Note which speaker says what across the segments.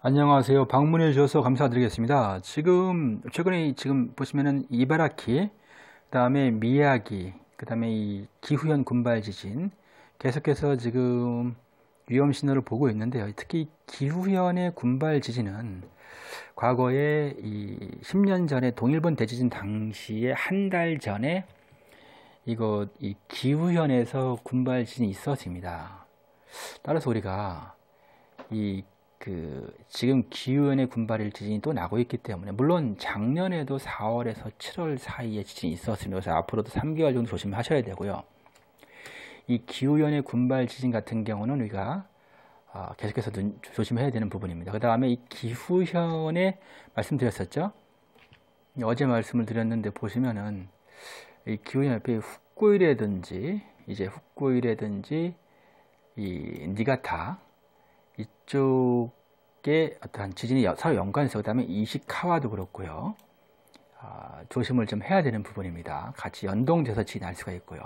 Speaker 1: 안녕하세요. 방문해 주셔서 감사드리겠습니다. 지금 최근에 지금 보시면은 이바라키, 그다음에 미야기, 그다음에 이 기후현 군발 지진 계속해서 지금 위험 신호를 보고 있는데요. 특히 기후현의 군발 지진은 과거에 이 10년 전에 동일본 대지진 당시에 한 달 전에 이거 이 기후현에서 군발 지진이 있었습니다. 따라서 우리가 이 그 지금 기후현의 군발일 지진이 또 나고 있기 때문에 물론 작년에도 4월에서 7월 사이에 지진이 있었습니다. 그래서 앞으로도 3개월 정도 조심하셔야 되고요. 이 기후현의 군발 지진 같은 경우는 우리가 어, 계속해서 눈, 조심해야 되는 부분입니다. 그 다음에 이 기후현에 말씀드렸었죠. 어제 말씀을 드렸는데 보시면은 이 기후현 옆에 훅구이라든지 이제 훅구이라든지 이 니가타 이쪽 에 어떠한 지진이 서로 연관해서 그다음에 이시카와도 그렇고요. 아, 조심을 좀 해야 되는 부분입니다. 같이 연동돼서 지진할 수가 있고요.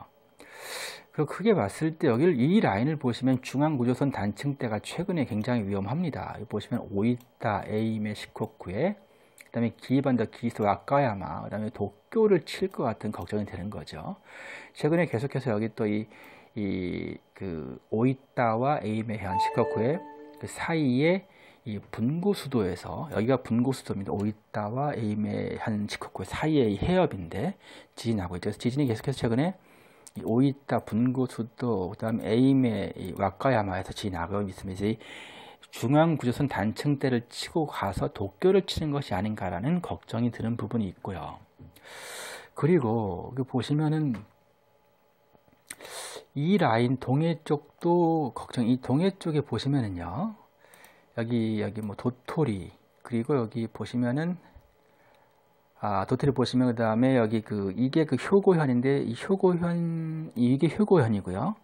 Speaker 1: 그 크게 봤을 때 여기 이 라인을 보시면 중앙 구조선 단층대가 최근에 굉장히 위험합니다. 보시면 오이타, 에이메, 시코쿠에 그 다음에 기반더 기스 와카야마 그 다음에 도쿄를 칠 것 같은 걱정이 되는 거죠. 최근에 계속해서 여기 또 이 이 그 오이타와 에이메 해안 시코쿠에 그 사이에 이 분고 수도에서 여기가 분고 수도입니다. 오이타와 에이메 한 시코쿠 사이의 해협인데 지진이 나고 있죠. 지진이 계속해서 최근에 오이타 분고 수도 그다음 에이메 와카야마에서 지진이 나고 있으면서 중앙 구조선 단층대를 치고 가서 도쿄를 치는 것이 아닌가라는 걱정이 드는 부분이 있고요. 그리고 보시면은 이 라인 동해 쪽도 걱정, 이 동해 쪽에 보시면은요, 여기, 여기 뭐 도토리, 그리고 여기 보시면은, 아, 도토리 보시면 그 다음에 여기 그, 이게 그 효고현인데, 이 효고현, 이게 효고현이고요.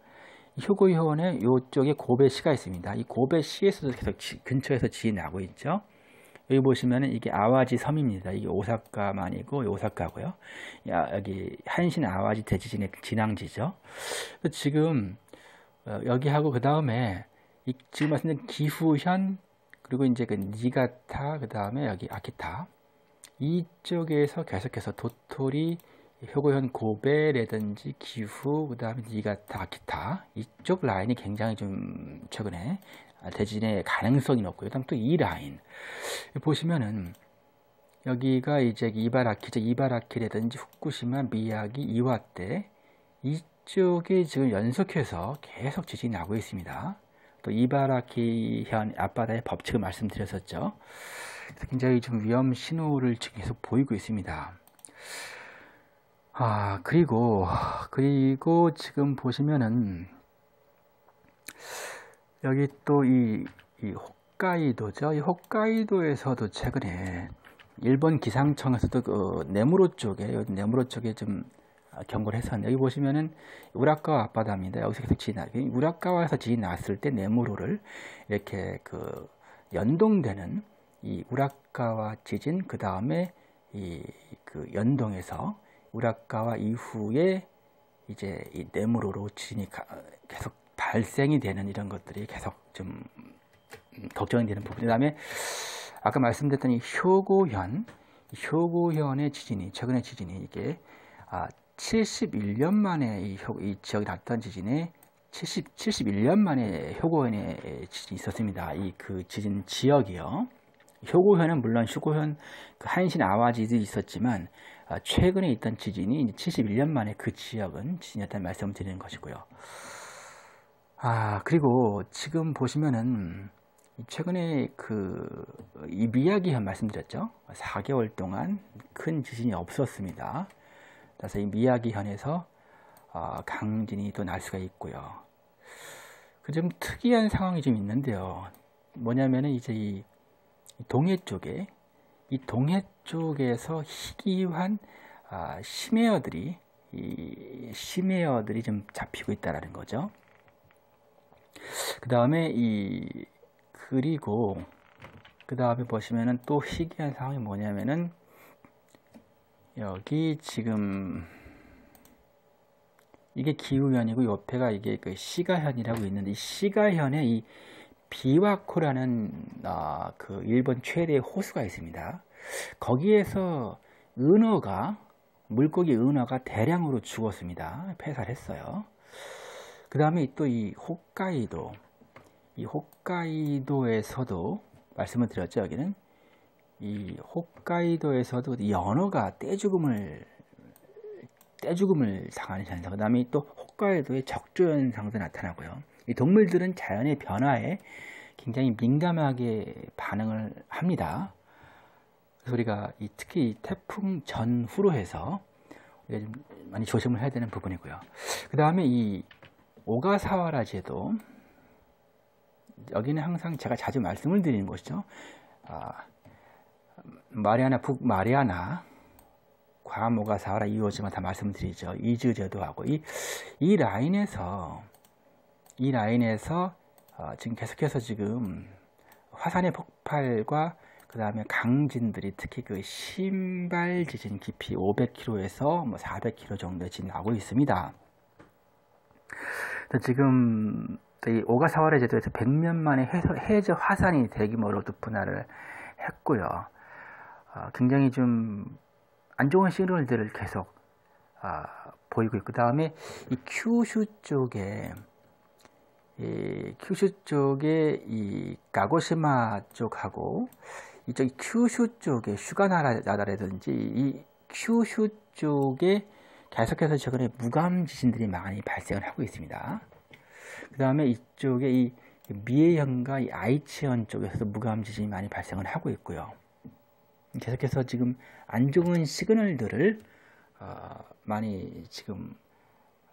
Speaker 1: 이 효고현의 요쪽에 고베시가 있습니다. 이 고베시에서도 계속 지, 근처에서 지나고 있죠. 여기 보시면은 이게 아와지 섬입니다. 이게 오사카만이고 오사카고요. 여기 한신 아와지 대지진의 진앙지죠. 지금 어, 여기하고 그 다음에 지금 말씀드린 기후현 그리고 이제 그 니가타 그 다음에 여기 아키타 이쪽에서 계속해서 도토리 효고현 고베라든지 기후 그 다음에 니가타 아키타 이쪽 라인이 굉장히 좀 최근에 대진의 가능성이 높고요. 그다음 또 이 라인 보시면은 여기가 이제 이바라키, 이바라키라든지 후쿠시마, 미야기, 이와떼 이쪽에 지금 연속해서 계속 지진이 나고 있습니다. 또 이바라키현 앞바다의 법칙을 말씀드렸었죠. 굉장히 좀 위험 신호를 지금 계속 보이고 있습니다. 아 그리고 그리고 지금 보시면은 여기 또 이 이 홋카이도죠. 이 홋카이도에서도 최근에 일본 기상청에서도 그 네무로 쪽에 네무로 쪽에 좀 경고를 했었는데 여기 보시면은 우라카와 앞바다입니다. 여기서 계속 지나 우라카와에서 지진 났을 때 네무로를 이렇게 그 연동되는 이 우라카와 지진 그 다음에 이 그 연동해서 우라카와 이후에 이제 이 네무로로 지진이 계속 발생이 되는 이런 것들이 계속 좀 걱정이 되는 부분. 그 다음에 아까 말씀드렸던 이 효고현, 효고현의 지진이, 최근의 지진이 이게 아, 71년 만에 이, 효, 이 지역이 났던 지진에 70, 71년 만에 효고현의 지진이 있었습니다. 이 그 지진 지역이요. 효고현은 물론 효고현 그 한신 아와지도 있었지만 아, 최근에 있던 지진이 71년 만에 그 지역은 지진이었다는 말씀을 드리는 것이고요. 아, 그리고 지금 보시면은 최근에 그 이 미야기현 말씀드렸죠. 4개월 동안 큰 지진이 없었습니다. 그래서 이 미야기현에서 어, 강진이 또 날 수가 있고요. 그 좀 특이한 상황이 좀 있는데요. 뭐냐면은 이제 이 동해 쪽에 이 동해 쪽에서 희귀한 아, 심해어들이 이 심해어들이 좀 잡히고 있다라는 거죠. 그 다음에 이 그리고 그 다음에 보시면은 또 희귀한 상황이 뭐냐면은 여기 지금 이게 기후현이고 옆에가 이게 그 시가현이라고 있는데 이 시가현의 이 비와코라는 어, 그 일본 최대 호수가 있습니다. 거기에서 은어가 물고기 은어가 대량으로 죽었습니다. 폐사했어요. 그 다음에 또 이 홋카이도 이 홋카이도에서도 말씀을 드렸죠 여기는 이 홋카이도에서도 연어가 떼죽음을 떼죽음을 당하는 현상. 그 다음에 또 홋카이도의 적조 현상도 나타나고요. 이 동물들은 자연의 변화에 굉장히 민감하게 반응을 합니다. 그래서 우리가 이 특히 이 태풍 전후로 해서 좀 많이 조심을 해야 되는 부분이고요. 그 다음에 이 오가사와라 제도 여기는 항상 제가 자주 말씀을 드리는 곳이죠. 아, 마리아나 북 마리아나 괌 오가사와라 이오지만 다 말씀드리죠. 이즈 제도하고 이, 이 라인에서 이 라인에서 어, 지금 계속해서 지금 화산의 폭발과 그 다음에 강진들이 특히 그 신발 지진 깊이 500km에서 뭐 400km 정도 지나고 있습니다. 지금 이 오가사와라 제도에서 100년 만에 해저 화산이 대규모로 분할을 했고요. 어, 굉장히 좀 안 좋은 시그널들을 계속 어, 보이고 있고, 그 다음에 이 큐슈 쪽에 이 큐슈 쪽에 이 가고시마 쪽하고 이쪽 큐슈 쪽에 슈가나라라든지 이 큐슈 쪽에 계속해서 최근에 무감 지진들이 많이 발생을 하고 있습니다. 그 다음에 이쪽에 이 미에현과 이 아이치현 쪽에서도 무감 지진이 많이 발생을 하고 있고요. 계속해서 지금 안 좋은 시그널들을 어, 많이 지금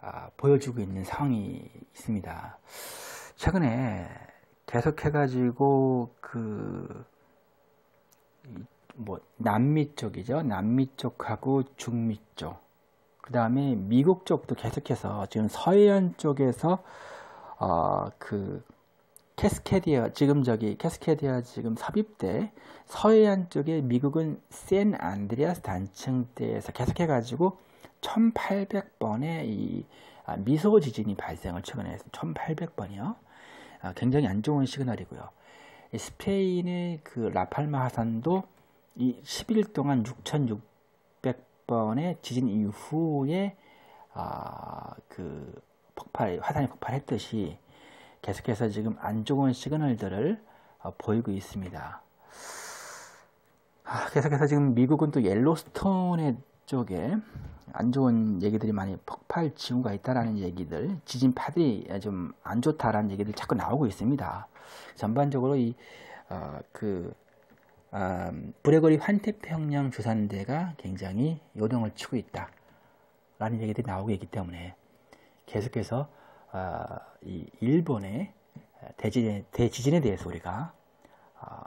Speaker 1: 아, 보여주고 있는 상황이 있습니다. 최근에 계속해가지고 그 뭐 남미 쪽이죠. 남미 쪽하고 중미 쪽, 그 다음에 미국 쪽도 계속해서 지금 서해안 쪽에서 어, 그 캐스케디아 지금 저기 캐스케디아 지금 삽입대 서해안 쪽에 미국은 샌 안드레아스 단층대에서 계속해 가지고 1800번의 이 아, 미소 지진이 발생을 최근에 했습니다. 1800번이요. 아, 굉장히 안 좋은 시그널이고요. 스페인의 그 라팔마 하산도 이 10일 동안 6600번의 지진 이후에 아, 그 폭발, 화산이 폭발했듯이 계속해서 지금 안 좋은 시그널들을 어, 보이고 있습니다. 아, 계속해서 지금 미국은 또 옐로스톤의 쪽에 안 좋은 얘기들이 많이 폭발 징후가 있다라는 얘기들, 지진파들이 좀 안 좋다라는 얘기들 자꾸 나오고 있습니다. 전반적으로 이, 어, 그, 어, 브레거리 환태평양 주산대가 굉장히 요동을 치고 있다. 라는 얘기들이 나오고 있기 때문에 계속해서 어, 이 일본의 대지진, 대지진에 대해서 우리가 어,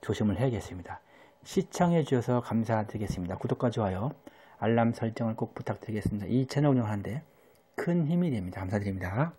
Speaker 1: 조심을 해야겠습니다. 시청해 주셔서 감사드리겠습니다. 구독과 좋아요, 알람 설정을 꼭 부탁드리겠습니다. 이 채널 운영하는데 큰 힘이 됩니다. 감사드립니다.